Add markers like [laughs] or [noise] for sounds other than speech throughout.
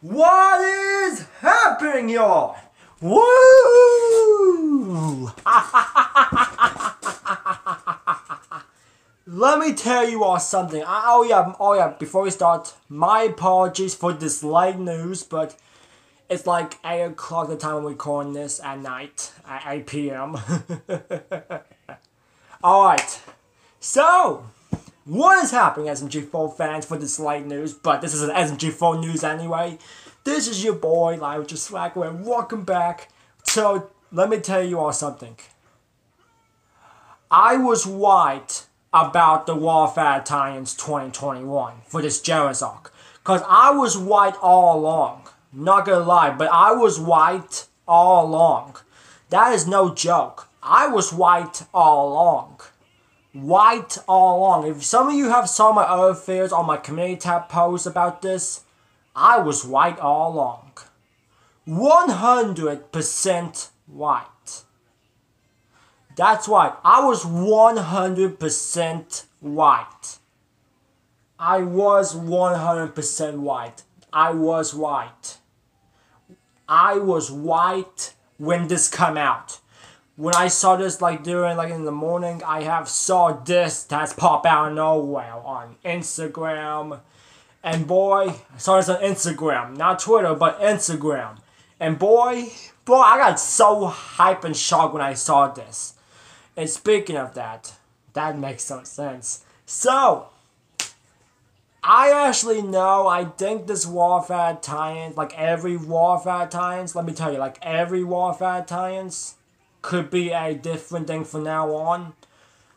What is happening, y'all? Woo! [laughs] Let me tell you all something. Oh yeah, oh yeah. Before we start, my apologies for this late news, but it's like eight o'clock the time I'm recording this at night at eight p.m. [laughs] all right. So, what is happening, SMG4 fans, for this late news? But this is an SMG4 news anyway. This is your boy, Live Just and welcome back. So, let me tell you all something. I was right about the Warfare Italians 2021 for this Jerizok. Because I was right all along. Not gonna lie, but I was right all along. That is no joke. I was right all along right all along. If some of you have saw my other videos on my community tab posts about this, I was white all along. 100% white. That's right. I was 100% white. I was 100% white. I was white. I was white when this come out when I saw this like during like in the morning, I have saw this that's pop out of nowhere on Instagram. And boy, I saw this on Instagram, not Twitter, but Instagram. And boy, boy, I got so hype and shocked when I saw this. And speaking of that, that makes some sense. So, I actually know, I think this Warfare Titans, like every Warfare Titans, let me tell you, like every Warfare Titans, could be a different thing from now on.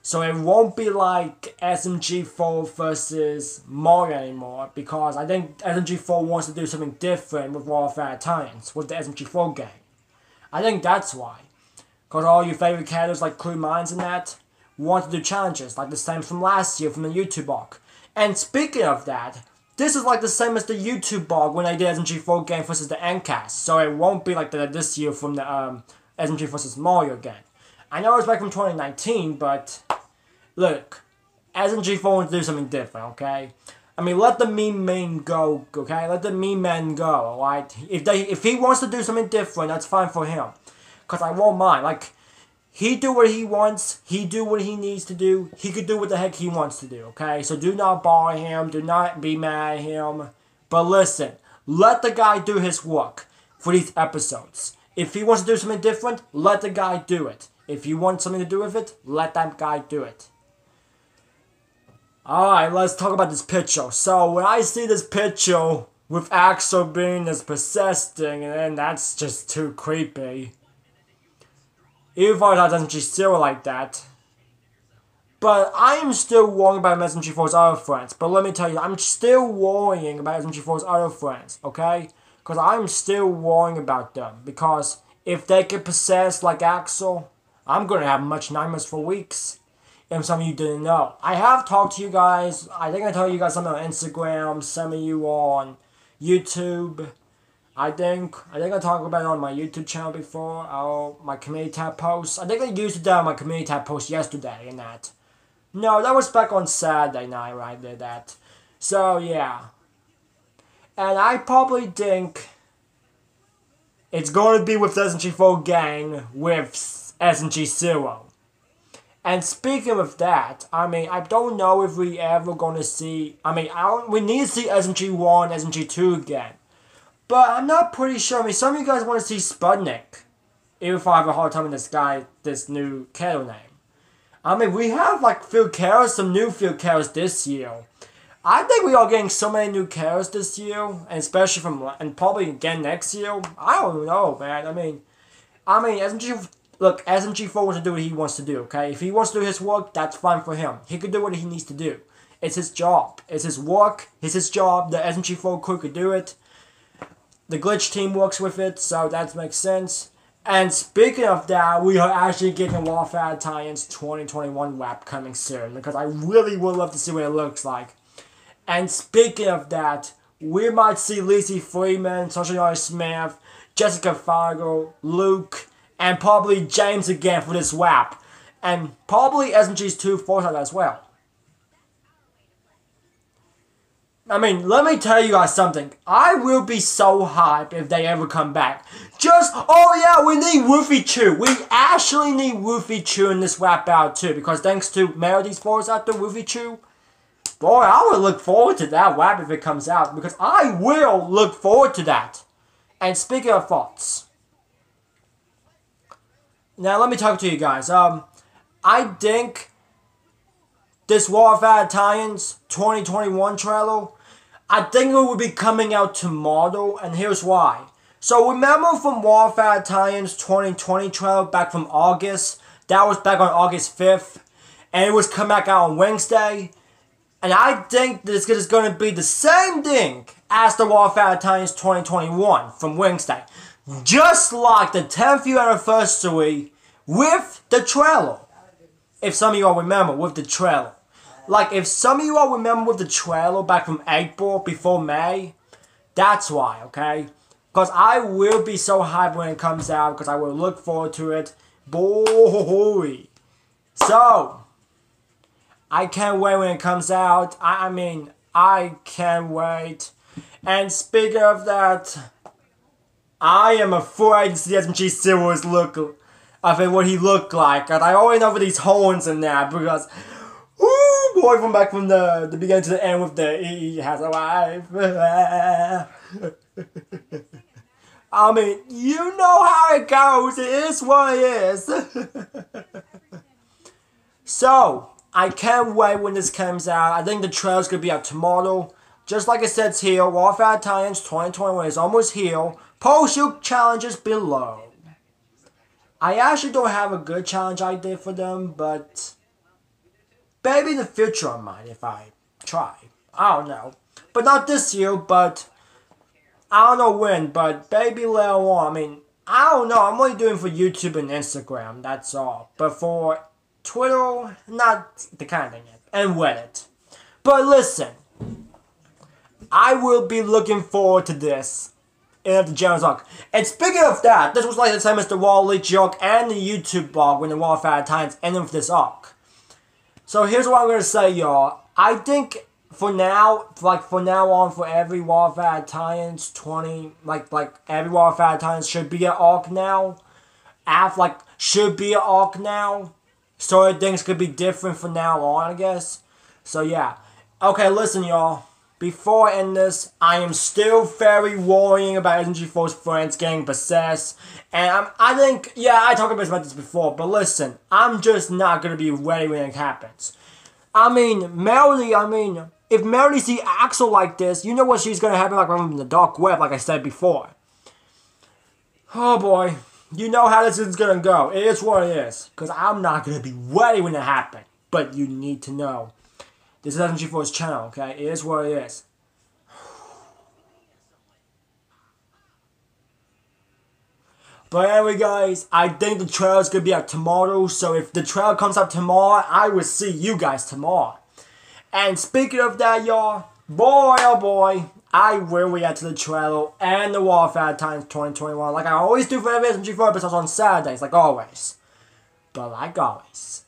So it won't be like SMG4 versus Mario anymore because I think SMG4 wants to do something different with Warfare Titans with the SMG4 game. I think that's why. Because all your favorite characters like Clue Mines and that want to do challenges like the same from last year from the YouTube arc. And speaking of that, this is like the same as the YouTube blog when I did SMG4 game versus the Endcast. So it won't be like the this year from the um, SMG vs. Mario again. I know it's back from 2019, but look, SMG4 wants to do something different, okay? I mean, let the meme man go, okay? Let the meme man go, alright? If they, if he wants to do something different, that's fine for him. Cause I won't mind. Like, he do what he wants. He do what he needs to do. He could do what the heck he wants to do, okay? So do not bother him. Do not be mad at him. But listen, let the guy do his work for these episodes. If he wants to do something different, let the guy do it. If you want something to do with it, let that guy do it. Alright, let's talk about this picture. So, when I see this picture with Axol being this possessed thing, and then that's just too creepy. Even though that doesn't just feel like that. But I am still worrying about SMG4's other friends. But let me tell you, I'm still worrying about SMG4's other friends, okay? Because I'm still worrying about them. Because if they get possessed like Axol, I'm going to have much nightmares for weeks. If some of you didn't know. I have talked to you guys. I think I told you guys something on Instagram. Some of you on YouTube. I think I think I talked about it on my YouTube channel before. Oh, my community tab post. I think I used it on my community tab post yesterday and that. No, that was back on Saturday night when I did that. So yeah. And I probably think it's going to be with SMG4 gang with SMG Zero. And speaking of that, I mean, I don't know if we ever going to see. I mean, I we need to see SMG One, SMG Two again, but I'm not pretty sure. I mean, some of you guys want to see Sputnik, even if I have a hard time with this guy, this new cattle name. I mean, we have like field carrots, some new field carrots this year. I think we are getting so many new carrots this year, and especially from and probably again next year. I don't know, man. I mean, I mean, SMG look, SMG4 wants to do what he wants to do, okay? If he wants to do his work, that's fine for him. He can do what he needs to do. It's his job. It's his work. It's his job. The SMG4 crew could do it. The Glitch team works with it, so that makes sense. And speaking of that, we are actually getting Warfare Italians 2021 WAP coming soon, because I really would love to see what it looks like. And speaking of that, we might see Lacey Freeman, Sasha Smith, Jessica Fargo, Luke, and probably James again for this WAP. And probably SMG's 2 for Foresight as well. I mean, let me tell you guys something. I will be so hyped if they ever come back. Just, oh yeah, we need Woofy Chew. We actually need Woofy Chew in this rap out too, because thanks to Melony's voice after Woofy Chew, boy, I would look forward to that rap if it comes out, because I will look forward to that. And speaking of thoughts, now let me talk to you guys. Um, I think this War of Italians 2021 trailer, I think it will be coming out tomorrow, and here's why. So remember from War of Italians 2020 trailer back from August? That was back on August 5th, and it was come back out on Wednesday. And I think this is going to be the same thing as the War of Italians 2021 from Wednesday. Just like the 10th year anniversary with the trailer. If some of you all remember, with the trailer. Like, if some of you all remember with the trailer back from April before May, that's why, okay? Because I will be so hyped when it comes out, because I will look forward to it. Boy! So, I can't wait when it comes out. I, I mean, I can't wait. And speaking of that, I am afraid to see SMG Silver's look of what he looked like. And I already know for these horns and that because Ooh, boy, from back from the, the beginning to the end with the he has a wife. [laughs] I mean, you know how it goes. It is what it is. [laughs] so, I can't wait when this comes out. I think the trailer's gonna be out tomorrow. Just like it says here, Warfare Italians 2021 is almost here. Post your challenges below. I actually don't have a good challenge idea for them, but Maybe in the future I might if I try. I don't know. But not this year, but I don't know when, but maybe later on. I mean, I don't know. I'm only doing for YouTube and Instagram, that's all. But for Twitter, not the kind of thing yet. And Reddit. But listen, I will be looking forward to this in the Jones arc. And speaking of that, this was like the same as the Wall Leech arc and the YouTube arc when the Warfare Times ended with this arc. So here's what I'm gonna say, y'all. I think for now, like for now on, for every Warfare Italians 20, like like every Warfare Italians should be an arc now. After like should be an arc now. So things could be different from now on, I guess. So yeah. Okay, listen, y'all. Before I end this, I am still very worrying about SMG4 friends getting possessed. And I'm, I think, yeah, I talked about this before, but listen, I'm just not going to be ready when it happens. I mean, Melony, I mean, if Melony see Axol like this, you know what she's going to happen like from the dark web, like I said before. Oh boy, you know how this is to go. It is what it is. Because I'm not to be ready when it happens. But you need to know. This is SMG4's channel, okay? It is what it is. But anyway, guys, I think the trailer is to be out tomorrow. So if the trailer comes out tomorrow, I will see you guys tomorrow. And speaking of that, y'all, boy, oh boy, I will react to the trailer and the Warfare Times 2021 like I always do for every SMG4 episodes on Saturdays, like always. But like always.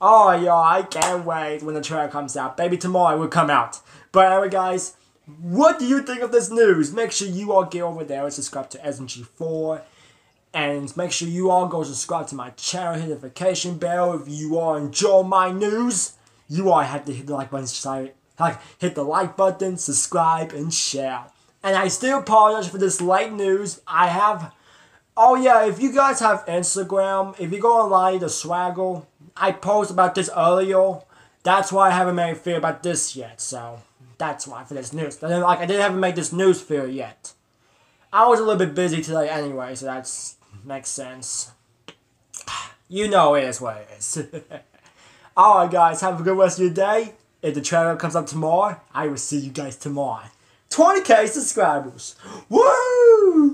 Oh, y'all, I can't wait when the trailer comes out. Maybe tomorrow it will come out. But anyway, guys, what do you think of this news? Make sure you all get over there and subscribe to SMG4. And make sure you all go subscribe to my channel, hit the notification bell if you all enjoy my news. You all have to hit the like button, like hit the like button, subscribe, and share. And I still apologize for this late news. I have, oh yeah, if you guys have Instagram, if you go online, the Swagger, I posted about this earlier. That's why I haven't made a video about this yet. So that's why for this news. Like I didn't haven't made this news video yet. I was a little bit busy today anyway, so that's makes sense. You know it is what it is. [laughs] Alright guys, have a good rest of your day. If the trailer comes up tomorrow, I will see you guys tomorrow. 20k subscribers. Woo!